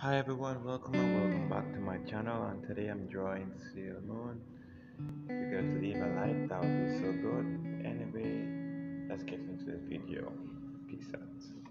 Hi everyone, welcome and welcome back to my channel and today I'm drawing Sailor Moon. If you guys leave a like, that would be so good. Anyway, let's get into the video. Peace out.